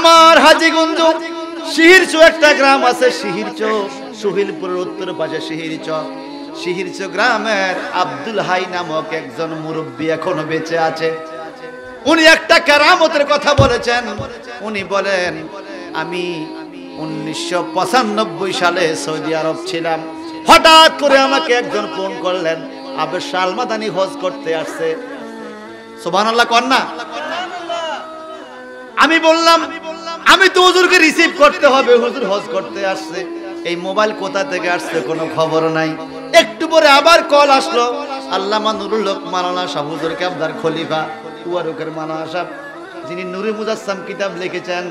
আমার হাজিগঞ্জ শিহিরচো একটা গ্রাম আছে শিহিরচো সুহিলপুরের উত্তর পাশে শিহিরচো শিহিরচো গ্রামের আব্দুল হাই নামক একজন মুরব্বী এখনও বেঁচে আছে। উনি একটা কেরামতের কথা বলেছেন। উনি বলেন, আমি উনিশশো পঁচানব্বই সালে সৌদি আরব ছিলাম। হঠাৎ করে আমাকে একজন ফোন করলেন আবার সালমাদানি হজ করতে আসছে। সোবান আল্লাহ কন্যা আমি বললাম, আমি তো হুজুরকে রিসিভ করতে হবে, হুজুর হজ করতে আসছে। এই মোবাইল কোথা থেকে আসছে কোনো খবর নাই। একটু পরে আবার কল আসলো। আল্লামা নুরুল হক মালানা সাহ হুজুরকে আপনার খলিফা, তুয়ারুকের মালানা সাহেব, যিনি নুরি মুজাসসাম কিতাব লিখেছেন,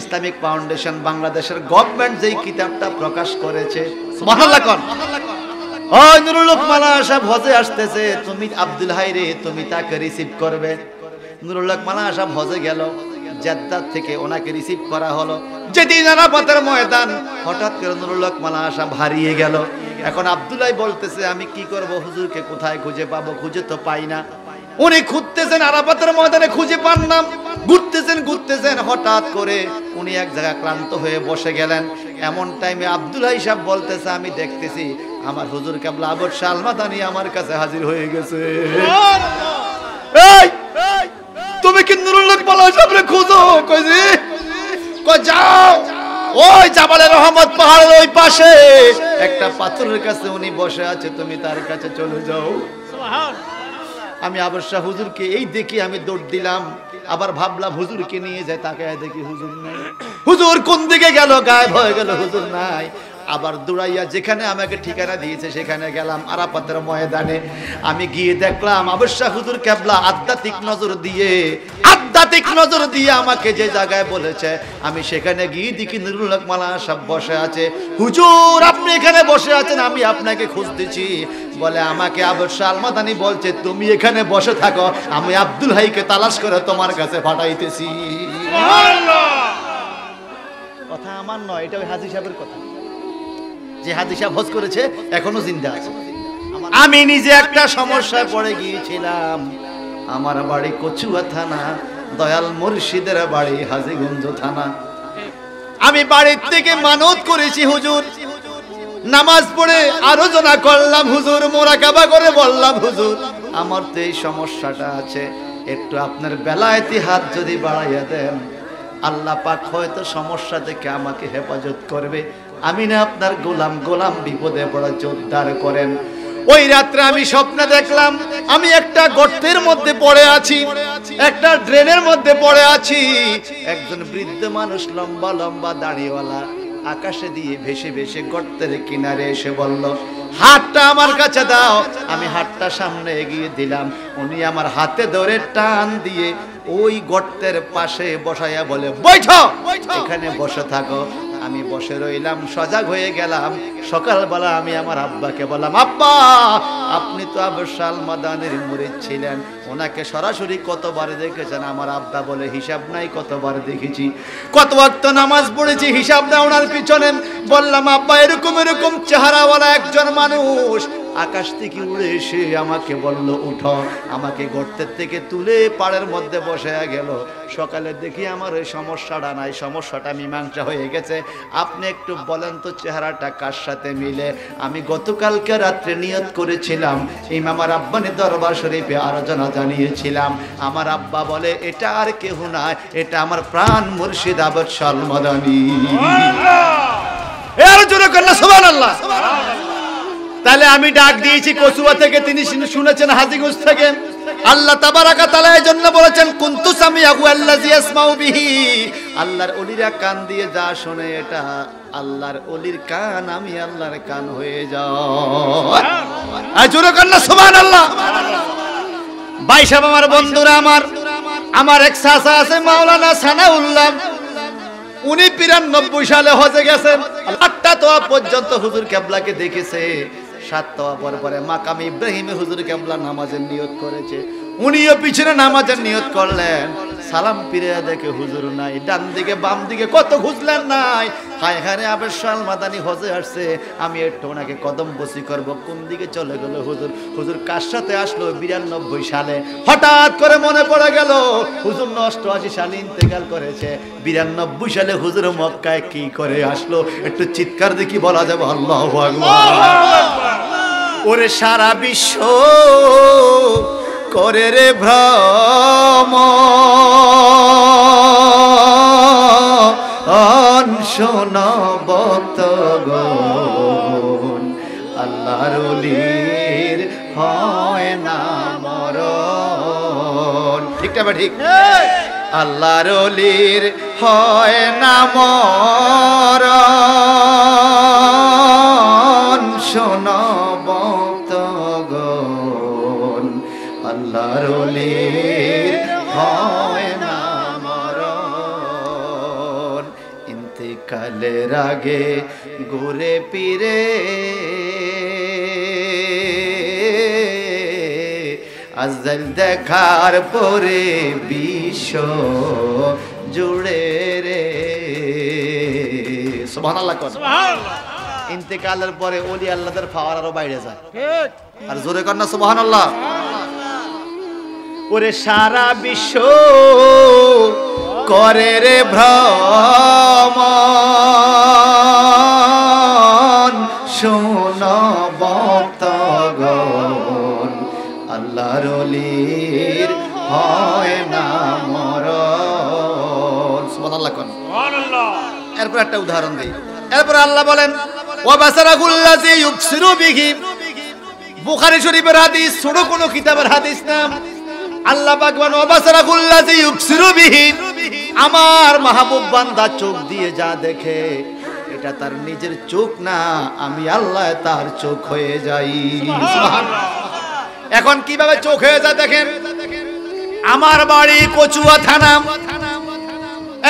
ইসলামিক ফাউন্ডেশন বাংলাদেশের গভর্নমেন্ট যেই কিতাবটা প্রকাশ করেছে। নুরুল হজে আসতেছে। তুমি আব্দুল হাই রে, তুমি তাকে রিসিভ করবে। নুরুল হক মালানা সাহেব হজে গেল। জেদ্দার থেকে ওনাকে রিসিভ করা হলো। যেদিন আরাফাতের ময়দান হঠাৎ করে নুরুল হক মালানা সাহেব হারিয়ে গেল। এখন আব্দুল্লাহ বলতেছে আমি কি করব? হুজুরকে কোথায় খুঁজে পাবো? খুঁজে তো পাই না। উনি খুঁজতেছেন আরাফাতের ময়দানে খুঁজে পান না। ঘুরতেছেন ঘুরতেছেন হঠাৎ করে উনি এক জায়গায় ক্লান্ত হয়ে বসে গেলেন। এমন টাইমে আব্দুল্লাহ সাহেব বলতেছে আমি দেখতেছি আমার হুজুর কাবলা আবর সালমাদানি আমার কাছে হাজির হয়ে গেছে এই তুমি কি সাহেবরে খুঁজো? কইছি কই যাও? ওই জাবালে রহমত পাহাড়ের ওই পাশে। একটা পাথরের কাছে উনি বসে আছে, তুমি তার কাছে চলে যাও। আমি আবার হুজুরকে এই দেখি আমি দৌড় দিলাম। আবার ভাবলাম হুজুরকে নিয়ে যায় তাকে দেখি হুজুর নাই। হুজুর কোন দিকে গেল? গায়েব হয়ে গেল, হুজুর নাই। আবার দৌড়াইয়া যেখানে আমাকে ঠিকানা দিয়েছে সেখানে গেলাম আরাপাতের ময়দানে। আমি গিয়ে দেখলাম আবশ্যা হুজুর কেবলা আধ্যাত্মিক নজর দিয়ে আধ্যাত্মিক নজর দিয়ে আমাকে যে জায়গায় বলেছে আমি সেখানে গিয়ে দেখি নুরুল মালা সব বসে আছে। হুজুর আপনি এখানে বসে আছেন আমি আপনাকে খুঁজতেছি। বলে আমাকে আবশ্যা আলমাদানি বলছে তুমি এখানে বসে থাকো আমি আব্দুল হাইকে তালাশ করে তোমার কাছে পাঠাইতেছি। কথা আমার নয় এটা ওই হাজি সাহেবের কথা। যে হাজি সাহেব হজ করেছে এখনও জিন্দা আছে। আমি নিজে একটা সমস্যায় পড়ে গিয়েছিলাম। আমার বাড়ি কচুয়া থানা দয়াল মুর্শিদের বাড়ি হাজিগঞ্জ থানা। আমি বাড়ির থেকে মানত করেছি হুজুর। নামাজ পড়ে আলোচনা করলাম হুজুর মোরাকাবা করে বললাম হুজুর আমার তো এই সমস্যাটা আছে। একটু আপনার বেলায়েতি হাত যদি বাড়াইয়া দেন আল্লাহ পাক হয়তো সমস্যা থেকে আমাকে হেফাজত করবে। আমি না আপনার গোলাম গোলাম বিপদে পড়া জোরদার করেন। ওই রাত্রে আমি স্বপ্নে দেখলাম, আমি একটা গর্তের মধ্যে পড়ে আছি, একটা ড্রেনের মধ্যে পড়ে আছি। একজন বৃদ্ধ মানুষ লম্বা লম্বা দাড়িওয়ালা আকাশে দিয়ে ভেসে ভেসে গর্তের কিনারে এসে বলল, হাতটা আমার কাছে দাও। আমি হাতটা সামনে এগিয়ে দিলাম। উনি আমার হাতে ধরে টান দিয়ে ওই গর্তের পাশে বসাইয়া বলে বৈঠ এখানে বসে থাকো। আমি বসে রইলাম, সজাগ হয়ে গেলাম। সকালবেলা আমি আমার আব্বাকে বললাম, আব্বা, আপনি তো আবসাল মাদানের মুরিদ ছিলেন। ওনাকে সরাসরি কতবার দেখেছেন? আমার আব্বা বলে, হিসাব নাই, কতবার দেখেছি। কত অর্থ নামাজ পড়েছি, হিসাব না ওনার পিছনে। বললাম, আব্বা, এরকম এরকম চেহারাওয়ালা একজন মানুষ। আকাশ থেকে উড়ে এসে আমাকে বলল, উঠো, আমাকে গর্তের থেকে তুলে পাড়ের মধ্যে বসে গেল। সকালে দেখি আমার ওই সমস্যাটা নাই, সমস্যাটা মীমাংসা হয়ে গেছে। আপনি একটু বলেন তো চেহারাটা কার সাথে মিলে? আমি গতকালকে রাত্রে নিয়ত করেছিলাম ইমামার আব্বানি দরবার শরীফে আলোচনা জানিয়েছিলাম। আমার আব্বা বলে, এটা আর কেহ নয় এটা আমার প্রাণ মুর্শিদ আবর সলমদানি এর জন্য সোমান আল্লাহ তাহলে আমি ডাক দিয়েছি কচুয়া থেকে, তিনি শুনে- শুনেছেন হাজিগঞ্জ থেকে। আল্লাহ তাবারাকা তাআলা এই জন্য বলেছেন, কুনতু সামিয়াহু আল্লাযী ইয়াসমাউ বিহি। আল্লাহর ওলিরা কান দিয়ে যা শোনে, এটা আল্লাহর ওলির কান, আমি আল্লাহর কান হয়ে যাও। জোরে কন্যা সুবহানাল্লাহ। ভাই সাহেব আমার, বন্ধুরা আমার আমার এক চাচা আছে, মাওলানা সানাউল্লাহ। উনি বিরানব্বই সালে হজে গেছেন। আটটা তোয়া পর্যন্ত হুজুর কেবলাকে দেখেছে। সাত তোয়া পর পরে মাকাম ইব্রাহিমে হুজুর কেবলা নামাজের নিয়ত করেছে। উনিও পিছনে নামাজের নিয়ত করলেন। সালাম ফিরে দেখে হুজুর নাই। ডান দিকে, বাম দিকে কত খুঁজলেন নাই। হায় হায় আবার সাল মাদানি হজে আসছে। আমি একটু ওনাকে কদম বসি করব। কোন দিকে চলে গেল হুজুর? হুজুর কার সাথে আসলো? বিরানব্বই সালে। হঠাৎ করে মনে পড়ে গেল, হুজুর অষ্টআশি সালে ইন্তেকাল করেছে। বিরানব্বই সালে হুজুর মক্কায় কি করে আসলো? একটু চিৎকার দেখি বলা যাবে। আল্লাহ ওরে সারা বিশ্ব করে রে ভ্রম। শোনবতগণ আল্লাহর অলির হয় না মরণ। ঠিকটা ঠিক? আল্লাহর অলির হয় না মরণ। শোনবতগণ ইন্তেকালের আগে ঘুরে পিরে আজল দেখার পরে বিশ্ব জুড়ে রে। সুবহানাল্লাহ কর। ইন্তেকালের পরে ওলি আল্লাহদের পাওয়ার আরও বাইরে যায়। আর জোরে কর না সুবহানাল্লাহ। ওরে সারা বিশ্ব করে রে ভ্রমণ। শোন ভক্তগণ আল্লাহর অলির হয় না মরণ। সুবহানাল্লাহ কোন। এরপর একটা উদাহরণ দিই। এরপর আল্লাহ বলেন ওয়াবাসারাকুল্লাযী ইউবসিরু বিহি। বুখারী শরীফের হাদিস ছোট কোনো কিতাবের হাদিস না আল্লাহ পাক বলেন ওয়াবাসারাকুল্লাযী ইউবসিরু বিহি। আমার মাহবুব বান্দা চোখ দিয়ে যা দেখে এটা তার নিজের চোখ না আমি আল্লাহ তার চোখ হয়ে যাই। এখন কীভাবে চোখ হয়ে যায় দেখেন? আমার বাড়ি কচুয়া থানা।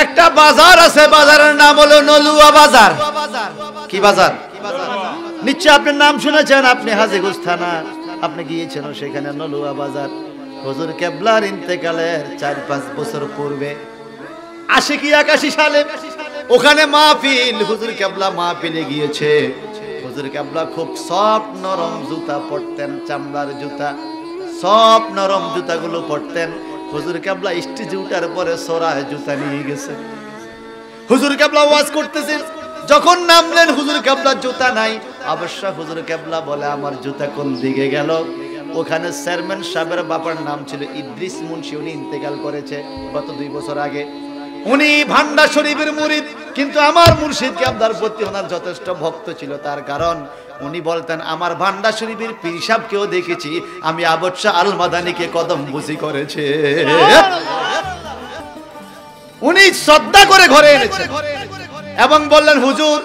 একটা বাজার আছে বাজারের নাম হলো নলুয়া বাজার। কি বাজার? নিশ্চয় আপনার নাম শুনেছেন আপনি হাজিগুজ থানা আপনি গিয়েছেন সেখানে নলুয়া বাজার। হুজুর কেবলার ইন্তেকালের চার পাঁচ বছর পূর্বে আশি কি একাশি সালে ওখানে মাহফিল, হুজুর কেবলা মাহফিলে গিয়েছে। হুজুর কেবলা খুব সফট নরম জুতা পরতেন, চামড়ার জুতা। সব নরম জুতাগুলো পরতেন। হুজুর কেবলা স্টেজে উঠার পরে সরায় জুতা নিয়ে গেছে। হুজুর কেবলা ওয়াজ করতেছেন। যখন নামলেন, হুজুর কেবলার জুতা নাই। অবশ্য হুজুর কেবলা বলে, আমার জুতা কোন দিকে গেল? ওখানে চেয়ারম্যান সাহেবের বাবার নাম ছিল ইদ্রিস মুন্সি, উনি ইন্তেকাল করেছে। গত দুই বছর আগে। উনি ভান্ডা শরীফের মুরিদ, কিন্তু আমার মুর্শিদ আবদার প্রতি ওনার যথেষ্ট ভক্ত ছিল তার কারণ। উনি বলতেন, আমার ভান্ডা শরীফের পিসাবকেও দেখেছি, আমি আবৎসা আল মাদানিকে কদম বুঝি করেছে। উনি শ্রদ্ধা করে ঘরে এনেছে এবং বললেন, হুজুর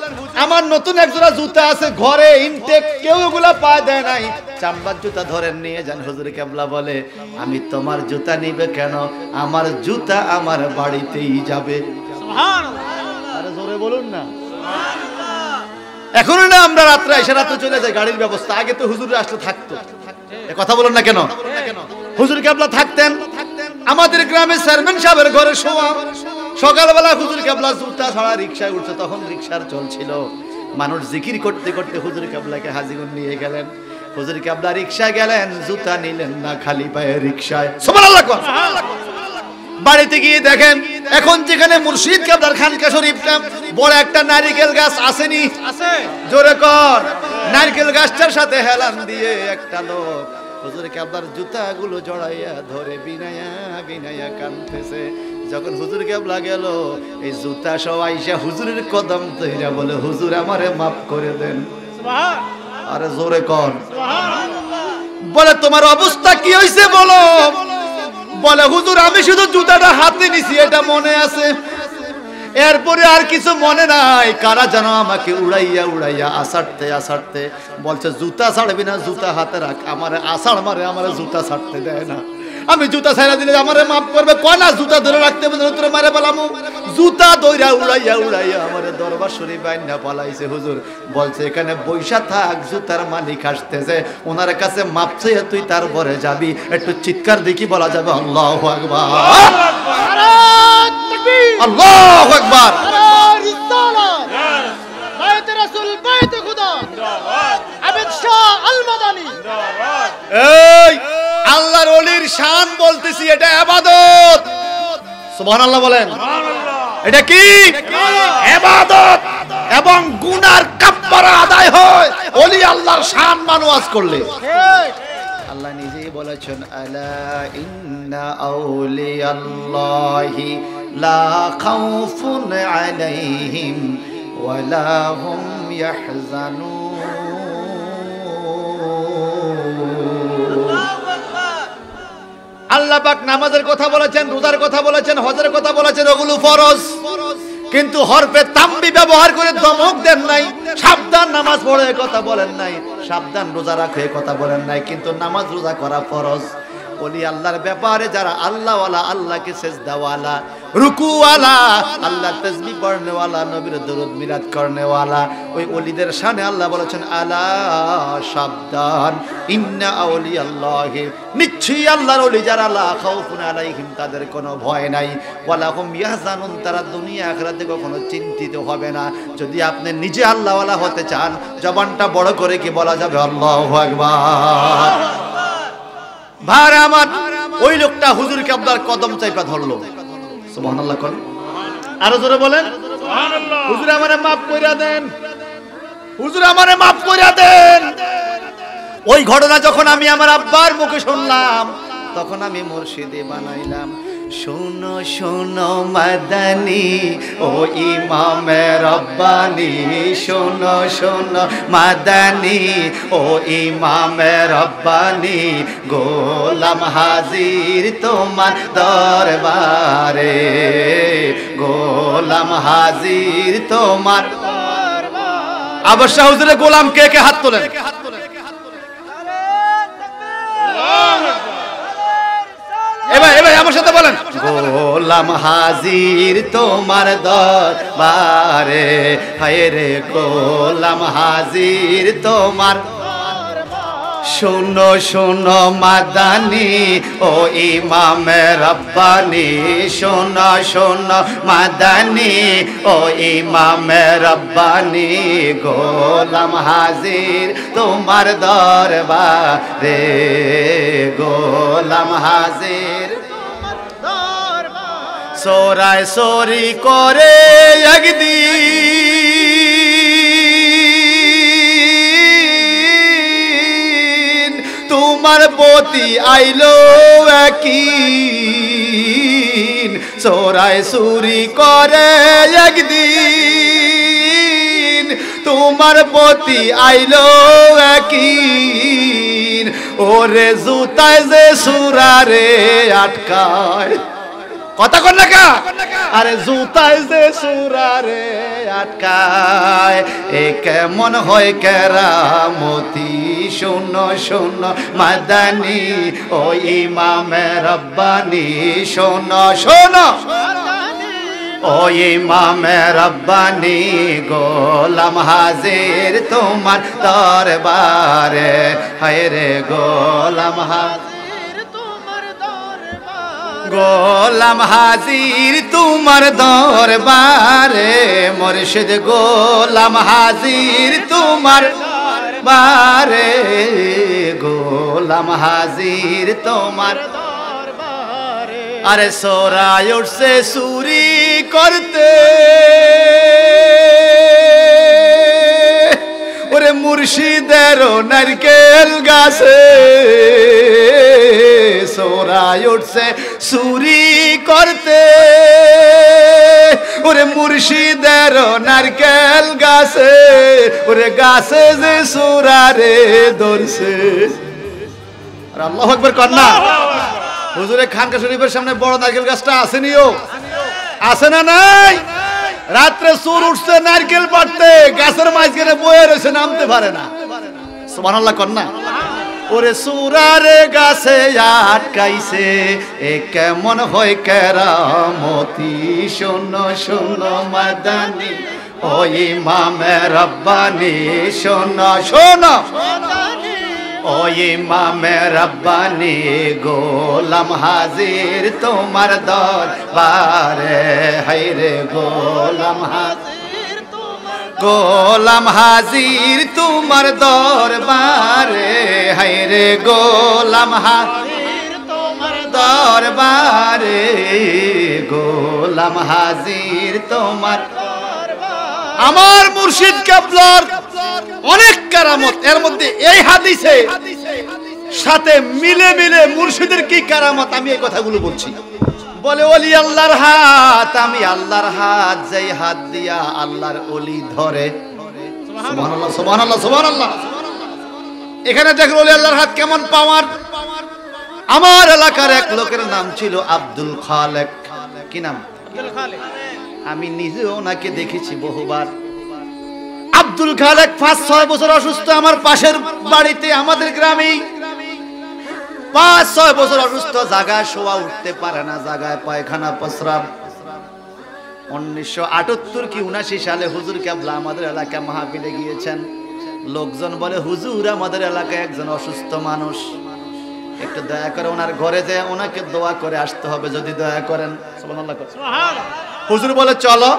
আমার নতুন একজোড়া জুতা আছে ঘরে ইনটেক কেউ এগুলা পা দেয় নাই। চামড়ার জুতা ধরেন নিয়ে যান হুজুর কেবলা বলে আমি তোমার জুতা নিবে কেন? আমার জুতা আমার বাড়িতেই যাবে। আরে জোরে বলুন না। এখন না আমরা রাত্রে এসে রাত্রে চলে যাই গাড়ির ব্যবস্থা। আগে তো হুজুর আসলে থাকতো। কথা বলুন না কেন? হুজুর কেবলা থাকতেন। আমাদের গ্রামে চেয়ারম্যান সাহেবের ঘরে শোয়া। সকালবেলা হুজুর কেবলা জুতা ছাড়া রিক্সায় উঠছে তখন রিক্সার চলছিল। মানুষ জিকির করতে করতে হুজুর কেবলাকে হাজিগুন নিয়ে গেলেন। হুজুর কেবলা রিক্সায় গেলেন জুতা নিলেন না খালি পায়ে রিক্সায়। বাড়িতে গিয়ে দেখেন এখন যেখানে মুর্শিদ কেবলার খানকা শরীফটা বড় একটা নারিকেল গাছ আসেনি। আছে। জোরে কর নারকেল গাছটার সাথে হেলান দিয়ে একটা লোক হুজুর কেবলার জুতাগুলো জড়াইয়া ধরে বিনায়া বিনায়া কানতেছে যখন হুজুর কেবলা গেল এই জুতা সব আইসা হুজুরের কদম তৈরা বলে হুজুর আমারে মাফ করে দেন। আরে জোরে কর বলে তোমার অবস্থা কি হয়েছে বলো? বলে হুজুর আমি শুধু জুতাটা হাতে নিছি এটা মনে আছে। এরপরে আর কিছু মনে নাই। কারা যেন আমাকে উড়াইয়া উড়াইয়া আসাড়তে আসাড়তে বলছে জুতা ছাড়বি না জুতা হাতে রাখ। আমার আষাঢ় মারে আমার জুতা ছাড়তে দেয় না। আমি জুতা ছাইরা দিলে আমারে মাফ করবে। কয় না জুতা ধরে রাখতে বলে তোরে মারে পালামু। জুতা দইরা উড়াইয়া উড়াইয়া আমারে দরবার শরীফ বাইনা পালাইছে হুজুর। বলছে এখানে বৈশা থাক জুতার মালিক আসতেছে। ওনার কাছে মাপ চেয়ে তুই তারপরে যাবি। একটু চিৎকার দেখি বলা যাবে আল্লাহ আকবার। আল্লাহ আকবার। এই! আল্লাহর ওলির শান বলতেছি এটা আবাদত। সুবহানাল্লাহ বলেন। এটা কি? আবাদত। এবং গুনার কাফারা আদায় হয় ওলি আল্লাহর শান মানওয়াজ করলে। আল্লাহ নিজেই বলেছেন আলা ইন্না আউলিয়াল্লাহি লা খাউফুন আলাইহিম ওয়ালা হুম ইয়াহজানুন। আল্লাহ পাক নামাজের কথা বলেছেন, রোজার কথা বলেছেন, হজের কথা বলেছেন ওগুলো ফরজ। কিন্তু হরফে তাম্বি ব্যবহার করে দমক দেন নাই, সাবধান নামাজ পড়ে কথা বলেন নাই, সাবধান রোজা রাখে কথা বলেন নাই, কিন্তু নামাজ রোজা করা ফরজ। বলি আল্লাহর ব্যাপারে যারা আল্লাহওয়ালা, আল্লাহকে সেজদাওয়ালা রুকুওয়ালা তসবি পড়নেওয়ালা, নবীর দরুদ করনেওয়ালা। ওই আল্লাহ বলেছেন, আলা ইন্না আউলি নিশ্চয়ই আল্লাহর যারা, লা খাউফুন আলাইহিম, তাদের কোনো ভয় নাই। ওয়ালা হুম ইয়াহজানুন, তারা দুনিয়া আখিরাতে কখনো চিন্তিত হবে না। যদি আপনি নিজে আল্লাহওয়ালা হতে চান, জবানটা বড় করে কি বলা যাবে? আল্লাহু আকবার। ভাড়া আমার, ওই লোকটা হুজুরকে আপনার কদম চাইপা ধরলো। সুবহানাল্লাহ কোন। আরও জোরে বলেন। হুজুর আমারে মাফ কইরা দেন। হুজুর আমারে মাফ কইরা দেন। ওই ঘটনা যখন আমি আমার আব্বার মুখে শুনলাম তখন আমি মুর্শিদে বানাইলাম। শোনো শোনো মাদানি, ও ইমামে রব্বানি, শোনো শোনো মাদানি, ও ইমামে রব্বানি, গোলাম হাজির তোমার দরবারে, গোলাম হাজির তোমার আবার শাহুজুরে গোলাম কে কে হাত তোলেন? এবার আমার সাথে বলেন। গোলাম হাজির তোমার দরবারে, হায় রে গোলাম হাজির তোমার শোনো শোনো মাদানি, ও ইমামে রব্বানি, শোনো শোনো মাদানি, ও ইমামে রব্বানি, গোলাম হাজির তোমার দরবারে, গোলাম হাজির সোরায় সোরি করে একদিন তোমার পতি আইলো একদিন, সোরায় সুরি করে একদিন, তোমার পতি আইলো একদিন, ওরে জুতায় যে সুরারে আটকায় কথা কর না কা। আরে জুতায় যে সুরারে আটকায়, এ কেমন হয় কেরামতি? শূন্য শূন্য, মাদানি, ও ইমামে রব্বানি শোনো শোনো ও ইমামে রব্বানি, গোলাম হাজির তোমার দরবারে। হায় রে গোলাম হাজির। গোলাম হাজির তোমার দরবারে, মুর্শিদ গোলাম হাজির তোমার বারে গোলাম হাজির তোমার আরে সোরায় উঠছে সুরি করতে। ওরে মুর্শিদের নারকেল গাছে, সোরায় উঠছে সুরি করতে। ওরে মুর্শিদের নারকেল গাছে, ওরে গাছে যে সুরারে ধরছে। আর আল্লাহ আকবর কন্যা হুজুরে খানকা শরীফের সামনে বড় নারকেল গাছটা আসেনিও আছে না নাই? রাত্রে সুর উঠছে, নারকেল পাড়তে, গাছের মাঝখানে বয়ে রয়েছে, নামতে পারে না। সুবহানাল্লাহ কন্যা ওরে সুরার গাছে আটকাইছে। এ কেমন হয় কেরামতি? শোনো শোনো, মাদানি। ওই ইমামে রব্বানি, শোনো শোনো। ওই ইমামে রব্বানি, গোলাম হাজির তোমার দরবারে। হাইরে গোলাম হাজির। গোলাম হাজির তোমার দরবারে। হাইরে গোলাম হাজির তোমার দরবারে। গোলাম হাজির তোমার আমার মুর্শিদ কাবলার অনেক কারামত, এর মধ্যে এই হাদিসে সাথে মিলে মিলে মুর্শিদের কি কারামত, আমি এই কথাগুলো বলছি। বলে, ওলি আল্লাহর হাত, আমি আল্লাহর হাত, যেই হাত দিয়া আল্লাহর অলি ধরে। এখানে দেখো ওলি আল্লাহর হাত কেমন পাওয়ার। আমার এলাকার এক লোকের নাম ছিল আব্দুল খালেক। কি নাম? আমি নিজেও ওনাকে দেখেছি বহুবার। আব্দুল খালেক পাঁচ ছয় বছর অসুস্থ, আমার পাশের বাড়িতে, আমাদের গ্রামেই। পাঁচ ছয় বছর অসুস্থ জায়গায় শোয়া উঠতে পারে না জায়গায় পায়খানা প্রস্রাব। উনিশশো আটাত্তর কি উনাশি সালে হুজুর কেবলা আমাদের এলাকায় মাহফিলে গিয়েছেন। লোকজন বলে হুজুর আমাদের এলাকায় একজন অসুস্থ মানুষ। একটু দয়া করে ওনার ঘরে যে ওনাকে দোয়া করে আসতে হবে যদি দয়া করেন। হুজুর বলে চলো।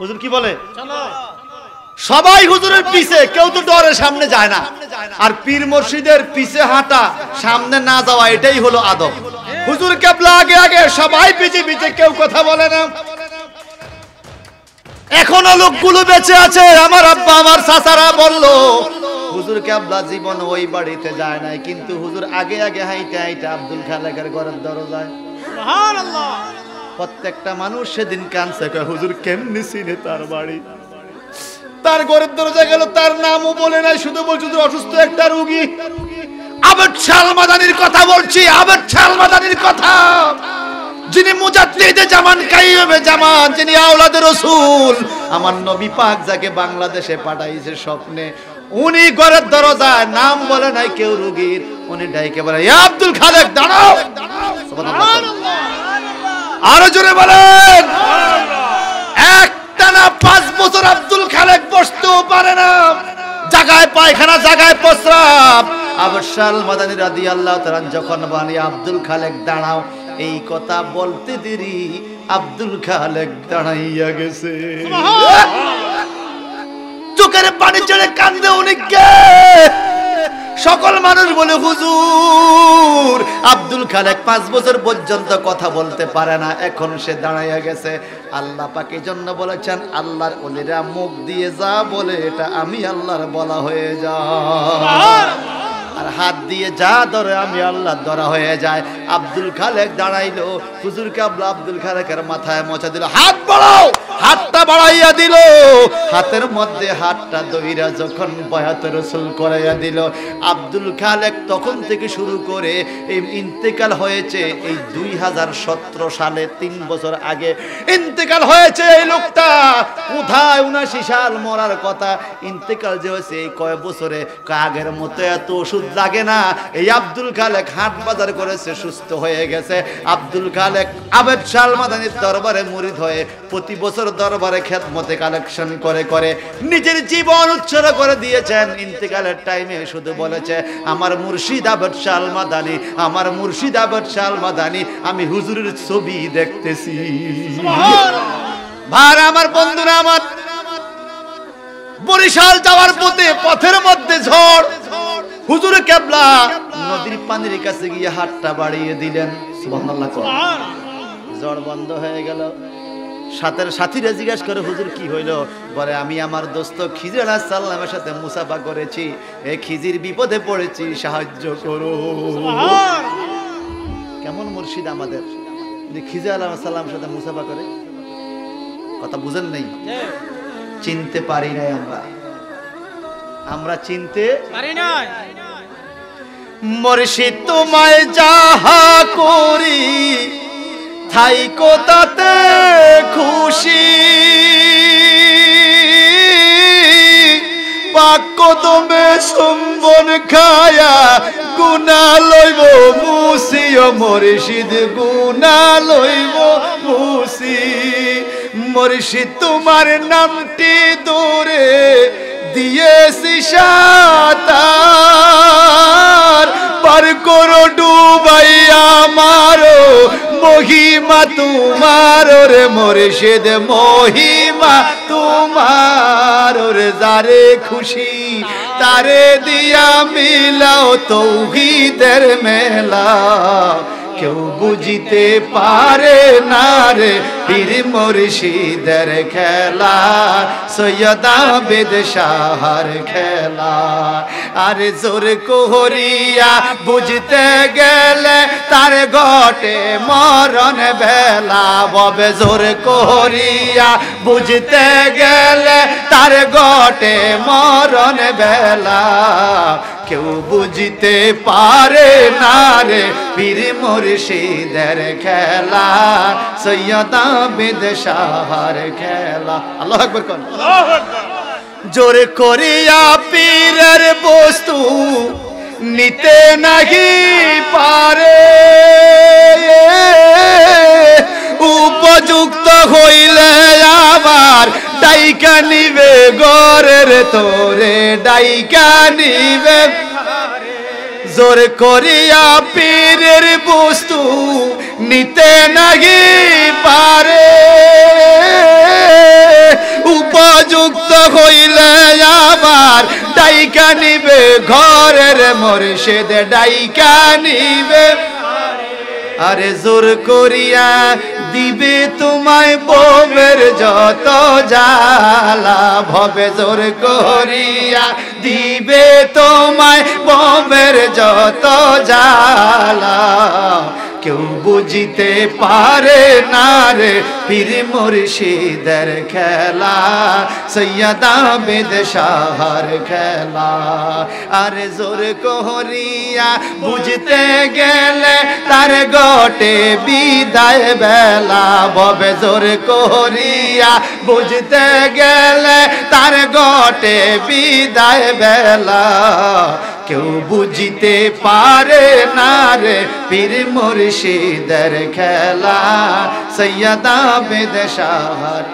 হুজুর কি বলে? সবাই হুজুরের পিছে কেউ তো ডরে সামনে যায় না। আর পীর মুর্শিদের পিছে হাঁটা সামনে না যাওয়া এটাই হলো আদব। হুজুর কেবলা আগে আগে সবাই পিছে পিছে কেউ কথা বলে না। এখনও লোকগুলো বেঁচে আছে আমার আব্বা আমার চাচারা বলল হুজুর কেবলা জীবন ওই বাড়িতে যায় নাই কিন্তু হুজুর আগে আগে হাইটে হাইটে আব্দুল খালেকের ঘরের দরজায়। প্রত্যেকটা মানুষ সেদিন কানছে হুজুর কেমনি চিনে তার বাড়ি? তার ঘরের দরজা গেল, তার নামও বলে নাই, শুধু বলছে অসুস্থ একটা রুগী। আবেদ শাল মাদানির কথা বলছি, আবেদ শাল মাদানির কথা। যিনি মুজাদ্দিদে জামান কাইয়ুবে জামান, যিনি আওলাদের রাসূল। আমার নবী পাক যাকে বাংলাদেশে পাঠাইছে স্বপ্নে, উনি ঘরের দরজায় নাম বলে নাই কেউ রুগীর। উনি ডাইকে বলে আব্দুল খালেক, দাঁড়াও। আরও জোরে বলেন। বছর আব্দুল খালেক বসতেও পারে না। জাগায় পায়খানা জাগায় প্রস্রাব। আবশাল মাদানী রাদি আল্লাহ তাআলা যখন বানি আব্দুল খালেক দাঁড়াও। এই কথা বলতে দেরি আব্দুল খালেক দাঁড়াইয়া গেছে। চোখের পানি চড়ে কান্দে উনি কে? সকল মানুষ বলে হুজুর আব্দুল খালেক পাঁচ বছর পর্যন্ত কথা বলতে পারে না এখন সে দাঁড়াইয়া গেছে। আল্লাহ পাকে জন্য বলেছেন আল্লাহর অলিরা মুখ দিয়ে যা বলে এটা আমি আল্লাহর বলা হয়ে যা আর হাত দিয়ে যা ধরে আমি আল্লাহ ধরা হয়ে যায়। আব্দুল খালেক দাঁড়াইলো হুজুর কাবলা আব্দুল খালেকের মাথায় মোছা দিল হাত বাড়াও! হাতটা বাড়াইয়া দিল। হাতের মধ্যে হাতটা দইরা যখন বয়াত রসুল করাইয়া দিল, আব্দুল খালেক তখন থেকে শুরু করে এই ইন্তেকাল হয়েছে এই দুই হাজার সতেরো সালে, তিন বছর আগে। ইন্তেকাল হয়েছে এই লোকটা। কোথায় উনাশি সাল মরার কথা? ইন্তেকাল যে হয়েছে এই কয় বছরে? আগের মতো এত ওষুধ লাগে না। এই আব্দুল খালেক হাট বাজার করেছে, সুস্থ হয়ে গেছে। আব্দুল খালেক আবেদ শাল মাদানির দরবারে মুরিদ হয়ে প্রতি বছর দরবারে খেদমতে কালেকশন করে করে, নিজের জীবন উৎসর্গ করে দিয়েছেন। ইন্তেকালের টাইমে শুধু বলেছে, আমার মুর্শিদ আবেদ শাল মাদানি আমার মুর্শিদ আবেদ শাল মাদানি আমি হুজুরের ছবি দেখতেছি। ভার আমার বন্ধুরা, আমার বরিশাল যাওয়ার পথে, পথের মধ্যে ঝড়। হুজুর কেবলা নদীর পানির কাছে গিয়ে হাতটা বাড়িয়ে দিলেন। সুবহানাল্লাহ। ঝড় বন্ধ হয়ে গেল। সাথের সাথীরা জিজ্ঞাসা করে হুজুর কি হইল? বলে আমি আমার দোস্ত খিজির আলাহ সাল্লামের সাথে মুসাফা করেছি। এ খিজির বিপদে পড়েছি সাহায্য করো। কেমন মুর্শিদ আমাদের? খিজির আলাহ সাল্লামের সাথে মুসাফা করে? কথা বুঝেন নেই? চিনতে পারি নাই আমরা। আমরা চিনতে পারি নাই। মুর্শিদ তোমায় যাহা করি থাইকো তাতে খুশি। বাক্য তুমি সম্বন খায়া মুসিও মুর্শিদ গুনা লইব, মুসি। মুর্শিদ তোমার নামটি দূরে দিয়েছি সাতার। পার করো ডুবাইয়া মারো মহিমা তোমার রে মুর্শিদ, মহিমা তোমার রে যারে খুশি, তারে দিয়া মিলাও তৌহিদের মেলা। কেউ বুঝিতে পারে না রে। পীর মুর্শিদের খেলা, সৈয়দা বেদ শাহার খেলা। আরে জোর কোহরিয়া বুঝতে গেলে তার ঘটে মরণ বেলা। ববে জোর কোহরিয়া বুঝতে গেলে তার ঘটে মরণ বেলা। কেউ বুঝতে পারে না রে। পীর মুর্শিদের খেলা, সৈয়দা বেদ শাহার খেলা। আল্লাহ আকবর কোন জোরে করিয়া পীরের বস্তু নিতে নাহি পারে। উপযুক্ত হইলে ডাইকা নিবে গরের তোরে ডাইকা নিবে। জোর করিয়া পীরের বস্তু নিতে নাহি পারে। উপযুক্ত হইলে আবার ডাইকা নিবে ঘরের মর্ষেদ ডাইকা নিবে। আরে জোর করিয়া দিবে তোমায় বোমের যত জালা ভবে জোর করিয়া দিবে তোমায় বোমের যত জালা কেউ বুঝিতে পারে না রে। পীর মুর্শিদের খেলা, সৈয়দা বেদ শাহার খেলা। আরে জোর কোহরিয়া বুঝতে গেলে তার গটে বিদায় বেলা। ববে জোর কোহরিয়া বুঝতে গেলে তার গটে বিদায় বেলা। কেউ বুঝিতে পারে না রে পীর মুর্শিদের খেলা। সৈয়দা বেদ শাহার